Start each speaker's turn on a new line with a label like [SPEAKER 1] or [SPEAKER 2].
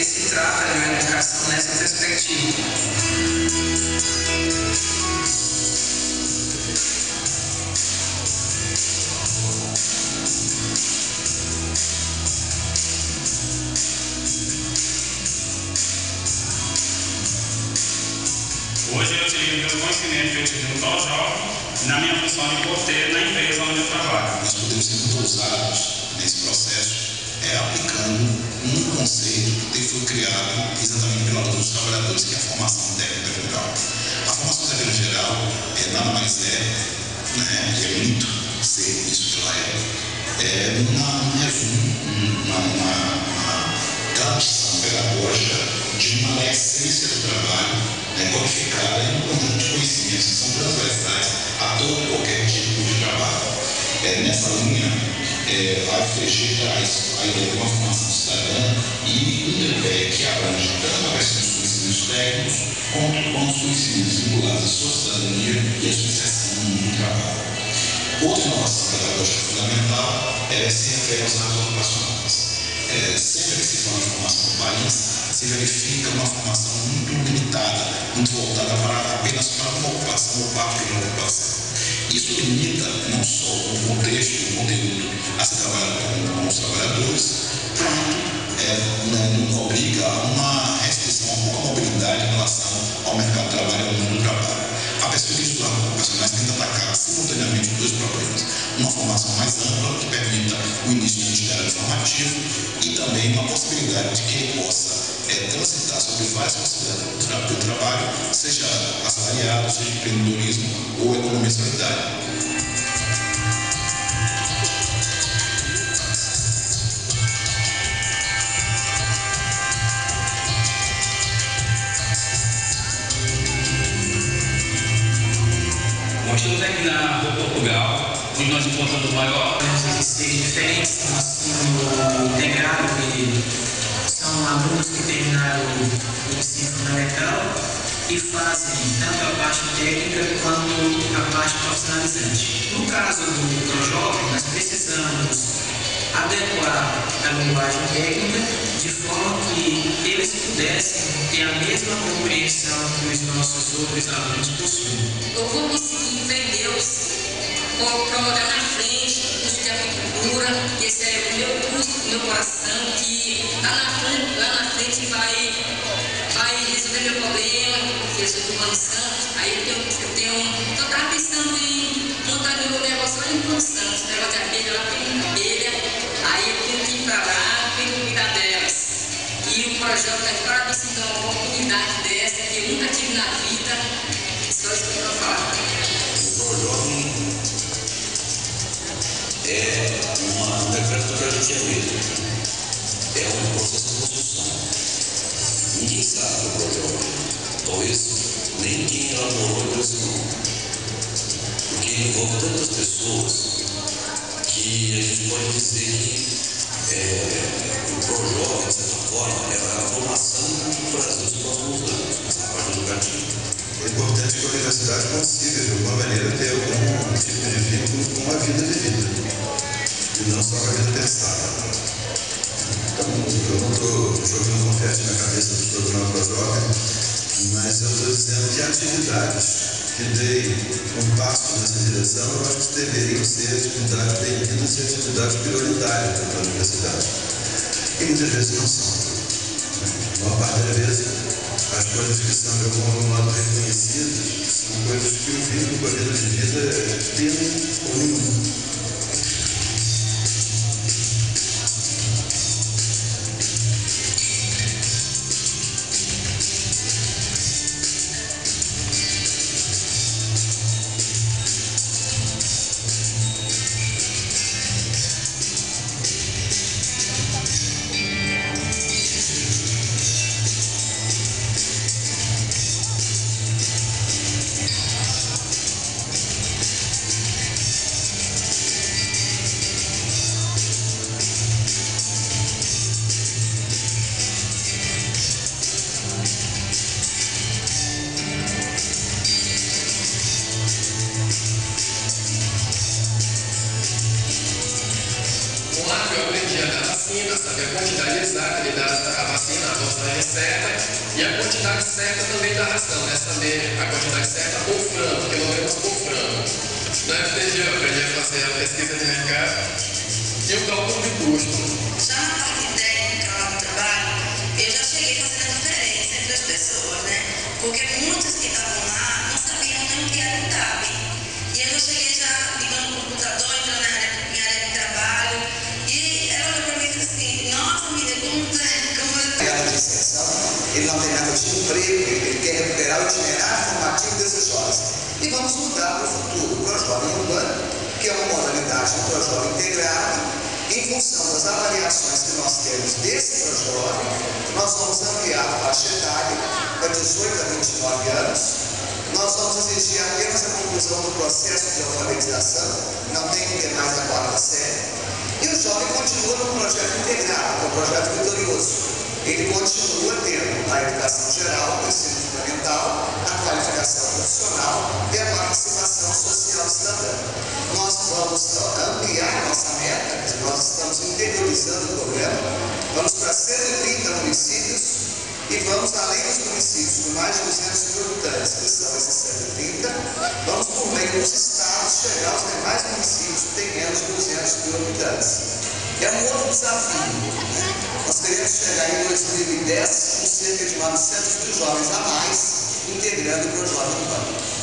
[SPEAKER 1] porque se trata de uma educação nessa perspectiva.
[SPEAKER 2] Hoje eu utilizo meus conhecimentos que eu tive no Tal Jovem na minha função de porteiro na empresa onde eu trabalho.
[SPEAKER 3] Nós podemos ser muito ousados nesse processo, é, aplicando um conceito que foi criado exatamente pela luta dos trabalhadores, que é a formação técnica geral. A formação técnica geral é, nada mais é, né, e é muito ser isso que ela é, é uma, um resumo, uma, uma, uma tradução pedagógica de uma essência do trabalho né, codificada em um conjunto de conhecimentos que são transversais a todo qualquer tipo de trabalho. É, nessa linha, é, FTG traz a ideia de uma formação que abrange tanto a questão dos conhecimentos técnicos quanto com os conhecimentos vinculados à sua cidadania e à sua inserção no mundo do trabalho. Outra inovação pedagógica fundamental é, se refere aos atos ocupacionais. É, sempre que se fala de formação do país, se verifica uma formação muito limitada, muito voltada para, apenas para uma ocupação ou parte de uma ocupação. Isso limita não só o contexto, o conteúdo a ser trabalhado com, os trabalhadores, quanto não, obriga a uma restrição, a pouca mobilidade em relação ao mercado de trabalho e ao mundo do trabalho. A perspectiva do arco ocupacionais tenta atacar simultaneamente dois problemas. Uma formação mais ampla, que permita o início de um itinerário formativo, e também uma possibilidade de que ele possa é, transitar sobre várias possibilidades do trabalho, seja assalariado, seja empreendedorismo ou economia solidária.
[SPEAKER 2] Portugal, onde nós encontramos o maior
[SPEAKER 1] Existem diferentes no ensino integrado, que são alunos que terminaram o ensino fundamental e fazem tanto a parte técnica quanto a parte profissionalizante. No caso do ProJovem, nós precisamos adequar a linguagem técnica de forma que eles pudessem ter a mesma compreensão que os nossos outros alunos possuem.
[SPEAKER 4] eu vou conseguir vendê-los, vou colocar na frente o curso de agricultura, que esse é o meu curso, o meu coração, que lá na frente, lá na frente vai, vai resolver meu problema, sou do Mano Santos, aí eu tenho, eu tenho, eu estava pensando em montar meu negócio lá em Mano Santos, negócio de abelha, lá tem
[SPEAKER 5] pessoas que a gente pode dizer que é, o ProJovem, de certa forma, é a formação do Brasil nos próximos anos, nessa parte educativa.
[SPEAKER 6] É importante que a universidade consiga, de alguma maneira, ter algum tipo de vínculo com a vida vivida e não só com a vida pensada. Então, eu não estou jogando confete na cabeça do todo novo jovem, mas eu estou dizendo que atividades deem um passo nessa direção, acho que deveriam ser atividades bem-vindas e atividades prioritárias dentro da universidade. E muitas vezes não são. A maior parte das vezes as coisas que são de algum modo reconhecidas são coisas que o vínculo com a de vida tem ou nenhum.
[SPEAKER 7] A quantidade exata de dar a vacina, a dose E a quantidade certa também da ração, né? Saber a quantidade certa por frango, quilogramas por frango. No FTG eu aprendi a fazer a pesquisa de mercado e o cálculo de custo.
[SPEAKER 8] Já na parte técnica lá do trabalho, eu já cheguei fazendo a diferença entre as pessoas, né? Porque E
[SPEAKER 9] vamos mudar para o futuro, o jovem urbano, que é uma modalidade do ProJovem integrado, em função das avaliações que nós temos desse ProJovem, nós vamos ampliar a faixa etária para 18 a 29 anos, nós vamos exigir apenas a conclusão do processo de alfabetização, não tem que ter mais a quarta série, e o jovem continua no projeto integrado, que é projeto vitorioso. Ele continua tendo a educação geral, o ensino fundamental, a profissional e a participação social cidadã. Nós vamos ampliar nossa meta, nós estamos interiorizando o programa, vamos para 130 municípios e vamos além dos municípios com mais de 200 mil habitantes, que são esses 130, vamos por meio dos estados chegar aos demais municípios que têm menos de 200 mil habitantes. É um outro desafio. Né? Nós queremos chegar em 2010 com cerca de 900 mil jovens a mais integrando o Pro Jovem Urbano.